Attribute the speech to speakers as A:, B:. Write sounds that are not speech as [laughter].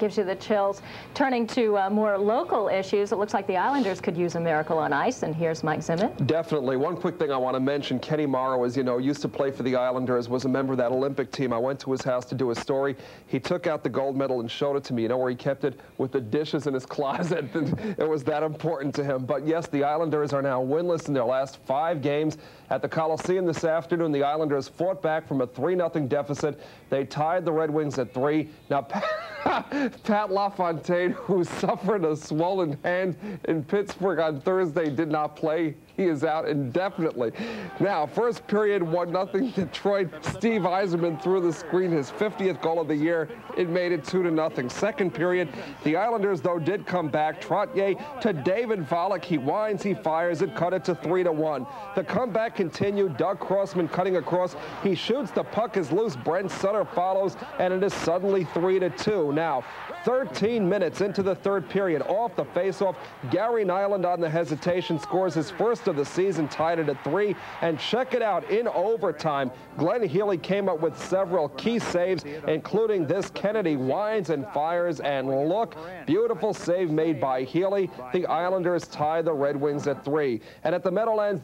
A: Gives you the chills. Turning to uh, more local issues, it looks like the Islanders could use a miracle on ice, and here's Mike Zimmet.
B: Definitely. One quick thing I want to mention, Kenny Morrow, as you know, used to play for the Islanders, was a member of that Olympic team. I went to his house to do a story. He took out the gold medal and showed it to me. You know where he kept it? With the dishes in his [laughs] closet. [laughs] it was that important to him. But yes, the Islanders are now winless in their last five games. At the Coliseum this afternoon, the Islanders fought back from a 3-0 deficit. They tied the Red Wings at three. Now, [laughs] [laughs] Pat LaFontaine, who [laughs] suffered a swollen hand in Pittsburgh on Thursday, did not play. He is out indefinitely. Now, first period, 1-0 Detroit. Steve Yzerman threw the screen his 50th goal of the year. It made it 2-0. Second period, the Islanders, though, did come back. Trottier to David Volek. He winds, he fires it, cut it to 3-1. The comeback continued. Doug Crossman cutting across. He shoots. The puck is loose. Brent Sutter follows, and it is suddenly 3-2. Now, 13 minutes into the third period, off the faceoff, Gary Nylund on the hesitation scores his first of the season, tied it at three. And check it out, in overtime, Glenn Healy came up with several key saves, including this Kennedy winds and fires. And look, beautiful save made by Healy. The Islanders tie the Red Wings at three. And at the Meadowlands,